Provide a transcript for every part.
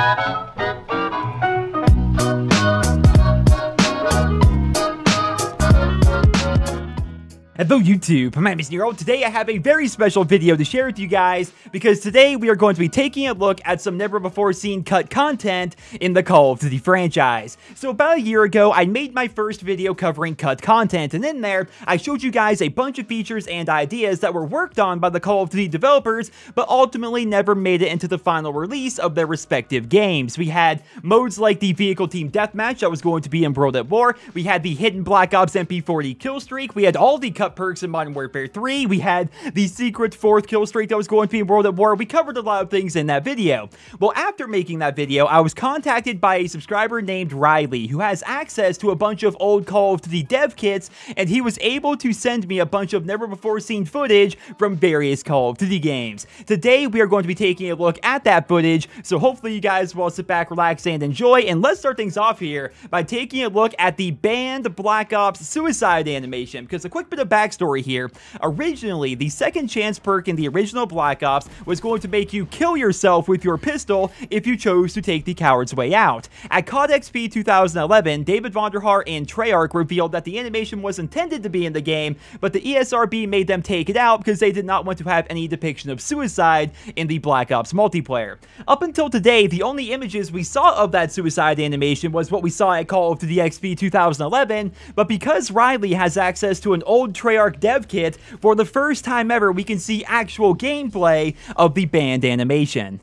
Thank you. Hello YouTube, name is Nero. Today I have a very special video to share with you guys because today we are going to be taking a look at some never before seen cut content in the Call of Duty franchise. So about a year ago, I made my first video covering cut content and in there, I showed you guys a bunch of features and ideas that were worked on by the Call of Duty developers but ultimately never made it into the final release of their respective games. We had modes like the Vehicle Team Deathmatch that was going to be in World at War, we had the hidden Black Ops MP40 kill streak, we had all the cut perks in Modern Warfare 3. We had the secret fourth kill streak that was going to be in World at War. We covered a lot of things in that video. Well, after making that video, I was contacted by a subscriber named Riley, who has access to a bunch of old Call of Duty dev kits, and he was able to send me a bunch of never-before-seen footage from various Call of Duty games. Today, we are going to be taking a look at that footage, so hopefully you guys will sit back, relax, and enjoy. And let's start things off here by taking a look at the banned Black Ops suicide animation, because a quick bit of backstory here. Originally, the second chance perk in the original Black Ops was going to make you kill yourself with your pistol if you chose to take the coward's way out. At COD XP 2011, David Vonderhaar and Treyarch revealed that the animation was intended to be in the game, but the ESRB made them take it out because they did not want to have any depiction of suicide in the Black Ops multiplayer. Up until today, the only images we saw of that suicide animation was what we saw at Call of Duty XP 2011, but because Riley has access to an old Treyarch dev kit, for the first time ever, we can see actual gameplay of the banned animation.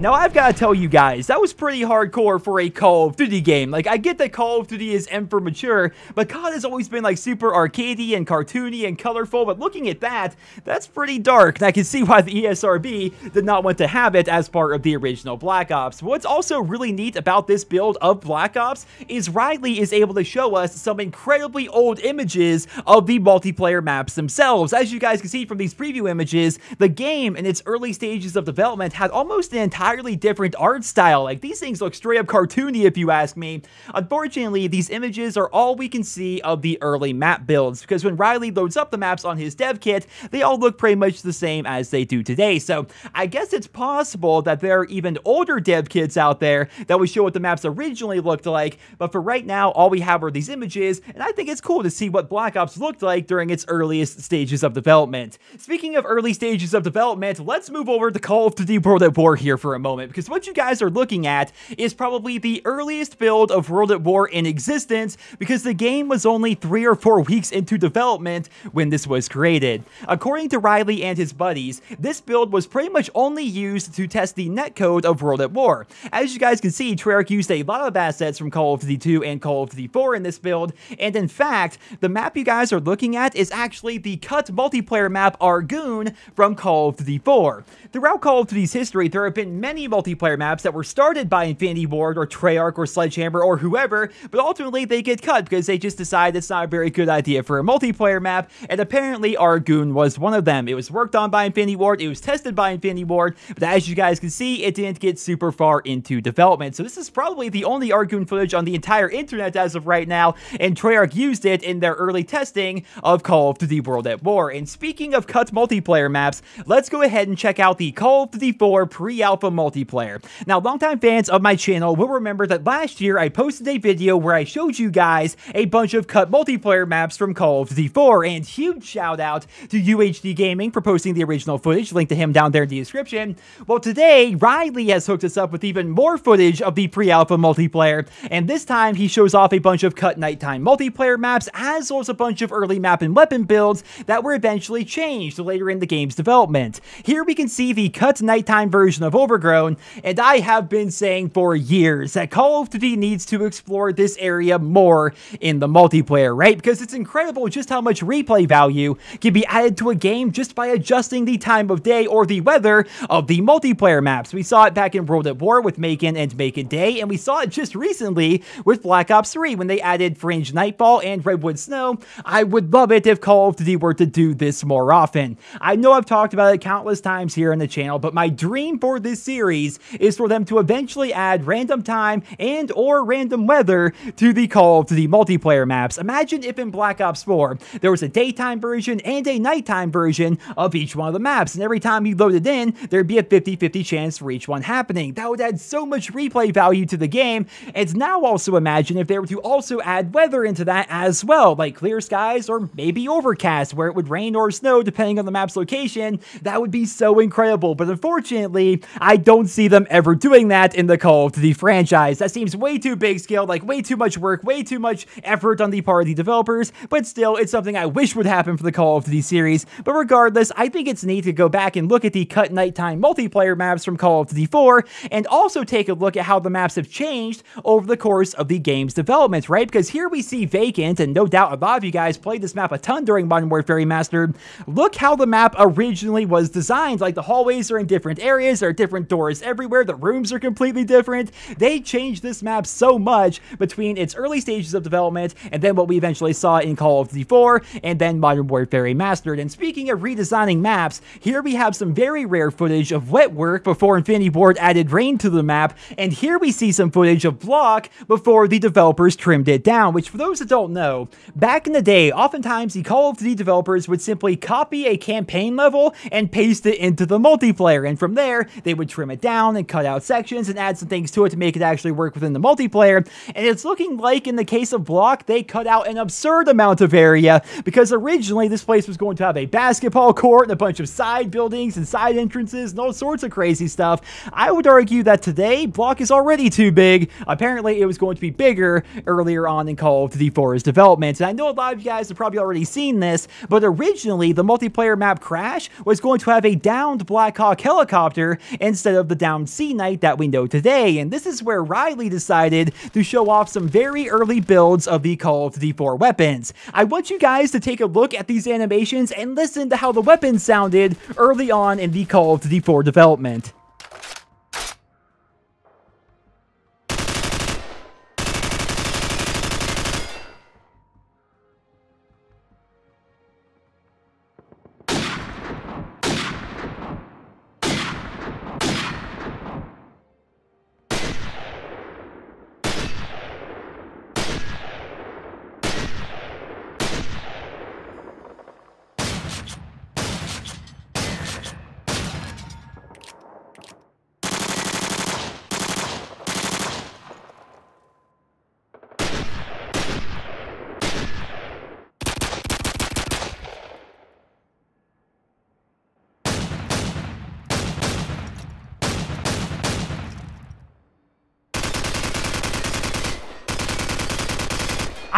Now, I've got to tell you guys, that was pretty hardcore for a Call of Duty game. Like, I get that Call of Duty is M for mature, but COD has always been, like, super arcadey and cartoony and colorful, but looking at that, that's pretty dark, and I can see why the ESRB did not want to have it as part of the original Black Ops. What's also really neat about this build of Black Ops is Riley is able to show us some incredibly old images of the multiplayer maps themselves. As you guys can see from these preview images, the game in its early stages of development had almost an entire entirely different art style. Like, these things look straight up cartoony if you ask me. Unfortunately, these images are all we can see of the early map builds, because when Riley loads up the maps on his dev kit, they all look pretty much the same as they do today. So, I guess it's possible that there are even older dev kits out there that would show what the maps originally looked like, but for right now, all we have are these images, and I think it's cool to see what Black Ops looked like during its earliest stages of development. Speaking of early stages of development, let's move over to Call of Duty World at War here for a moment because what you guys are looking at is probably the earliest build of World at War in existence because the game was only three or four weeks into development when this was created. According to Riley and his buddies, this build was pretty much only used to test the netcode of World at War. As you guys can see, Treyarch used a lot of assets from Call of Duty 2 and Call of Duty 4 in this build, and in fact, the map you guys are looking at is actually the cut multiplayer map Argoon from Call of Duty 4. Throughout Call of Duty's history, there have been many multiplayer maps that were started by Infinity Ward or Treyarch or Sledgehammer or whoever, but ultimately they get cut because they just decide it's not a very good idea for a multiplayer map, and apparently Argoon was one of them. It was worked on by Infinity Ward, it was tested by Infinity Ward, but as you guys can see, it didn't get super far into development. So this is probably the only Argoon footage on the entire internet as of right now, and Treyarch used it in their early testing of Call of Duty World at War. And speaking of cut multiplayer maps, let's go ahead and check out the Call of Duty 4 pre-alpha multiplayer. Now, longtime fans of my channel will remember that last year I posted a video where I showed you guys a bunch of cut multiplayer maps from Call of Duty 4, and huge shout out to UHD Gaming for posting the original footage, link to him down there in the description. Well, today, Riley has hooked us up with even more footage of the pre-alpha multiplayer, and this time he shows off a bunch of cut nighttime multiplayer maps, as well as a bunch of early map and weapon builds that were eventually changed later in the game's development. Here we can see the cut nighttime version of Overgrown, and I have been saying for years that Call of Duty needs to explore this area more in the multiplayer, right? Because it's incredible just how much replay value can be added to a game just by adjusting the time of day or the weather of the multiplayer maps. We saw it back in World at War with Makin and Makin Day, and we saw it just recently with Black Ops 3 when they added Fringe Nightfall and Redwood Snow. I would love it if Call of Duty were to do this more often. I know I've talked about it countless times here on the channel, but my dream for this series is for them to eventually add random time and or random weather to the Call to the multiplayer maps. Imagine if in Black Ops 4 there was a daytime version and a nighttime version of each one of the maps, and every time you loaded in, there'd be a 50-50 chance for each one happening. That would add so much replay value to the game, and now also imagine if they were to also add weather into that as well, like clear skies or maybe overcast, where it would rain or snow depending on the map's location. That would be so incredible, but unfortunately, I don't see them ever doing that in the Call of Duty franchise. That seems way too big scale, like way too much work, way too much effort on the part of the developers, but still, it's something I wish would happen for the Call of Duty series. But regardless, I think it's neat to go back and look at the cut nighttime multiplayer maps from Call of Duty 4, and also take a look at how the maps have changed over the course of the game's development, right? Because here we see Vacant, and no doubt a lot of you guys played this map a ton during Modern Warfare Remastered. Look how the map originally was designed, like the hallways are in different areas, there are different doors everywhere, the rooms are completely different. They changed this map so much between its early stages of development and then what we eventually saw in Call of Duty 4 and then Modern Warfare Remastered. And speaking of redesigning maps, here we have some very rare footage of wet work before Infinity Ward added rain to the map, and here we see some footage of Bloc before the developers trimmed it down, which for those that don't know, back in the day, oftentimes the Call of Duty developers would simply copy a campaign level and paste it into the multiplayer, and from there, they would trim it down and cut out sections and add some things to it to make it actually work within the multiplayer, and it's looking like in the case of Bloc, they cut out an absurd amount of area, because originally this place was going to have a basketball court and a bunch of side buildings and side entrances and all sorts of crazy stuff. I would argue that today, Bloc is already too big. Apparently, it was going to be bigger earlier on in Call of Duty 4's development, and I know a lot of you guys have probably already seen this, but originally, the multiplayer map Crash was going to have a downed Black Hawk helicopter instead of the downed Sea Knight that we know today, and this is where Riley decided to show off some very early builds of the Call of Duty 4 weapons. I want you guys to take a look at these animations and listen to how the weapons sounded early on in the Call of Duty 4 development.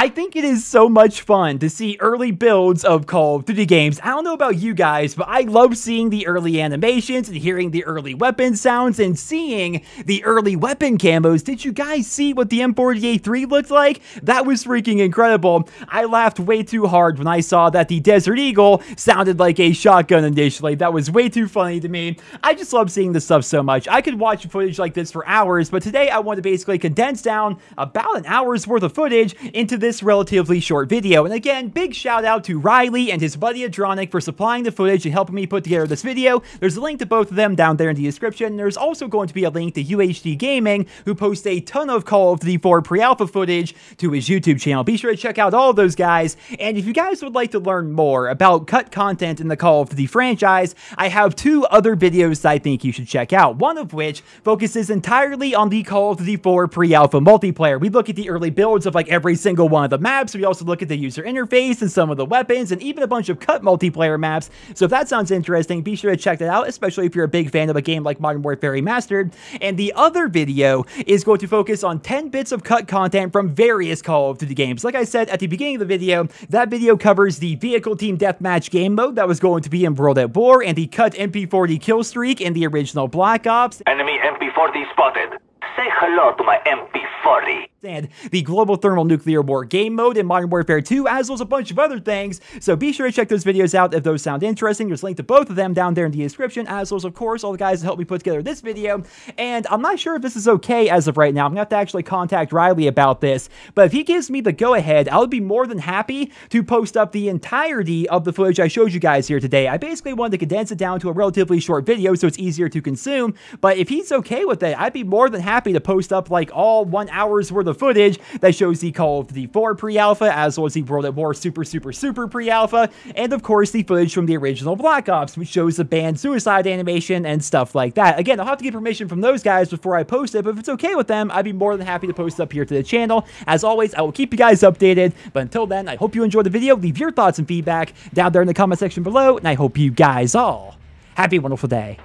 I think it is so much fun to see early builds of Call of Duty games. I don't know about you guys, but I love seeing the early animations and hearing the early weapon sounds and seeing the early weapon camos. Did you guys see what the M48-3 looked like? That was freaking incredible. I laughed way too hard when I saw that the Desert Eagle sounded like a shotgun initially. That was way too funny to me. I just love seeing this stuff so much. I could watch footage like this for hours, but today I want to basically condense down about an hour's worth of footage into this this relatively short video. And again, big shout out to Riley and his buddy Adryonic for supplying the footage and helping me put together this video. There's a link to both of them down there in the description. There's also going to be a link to UHD Gaming, who posts a ton of Call of Duty 4 pre-alpha footage to his YouTube channel. Be sure to check out all those guys. And if you guys would like to learn more about cut content in the Call of Duty franchise, I have two other videos that I think you should check out. One of which focuses entirely on the Call of Duty 4 pre-alpha multiplayer. We look at the early builds of like every single one of the maps. We also look at the user interface and some of the weapons and even a bunch of cut multiplayer maps. So if that sounds interesting, be sure to check that out, especially if you're a big fan of a game like Modern Warfare Remastered. And the other video is going to focus on 10 bits of cut content from various Call of Duty games. Like I said at the beginning of the video, that video covers the Vehicle Team Deathmatch game mode that was going to be in World at War and the cut MP40 kill streak in the original Black Ops. Enemy MP40 spotted. Say hello to my MP40. 40 and the Global Thermonuclear War game mode in Modern Warfare 2, as well as a bunch of other things. So be sure to check those videos out if those sound interesting. There's a link to both of them down there in the description, as well as, of course, all the guys that helped me put together this video. And I'm not sure if this is okay as of right now. I'm going to have to actually contact Riley about this. But if he gives me the go-ahead, I would be more than happy to post up the entirety of the footage I showed you guys here today. I basically wanted to condense it down to a relatively short video so it's easier to consume. But if he's okay with it, I'd be more than happy to post up like all one hour's worth of footage that shows the Call of Duty 4 pre-alpha, as well as the World at War Super Super Super pre-alpha, and of course the footage from the original Black Ops, which shows the banned suicide animation and stuff like that. Again, I'll have to get permission from those guys before I post it, but if it's okay with them, I'd be more than happy to post up here to the channel. As always, I will keep you guys updated, but until then, I hope you enjoyed the video. Leave your thoughts and feedback down there in the comment section below, and I hope you guys all a wonderful day.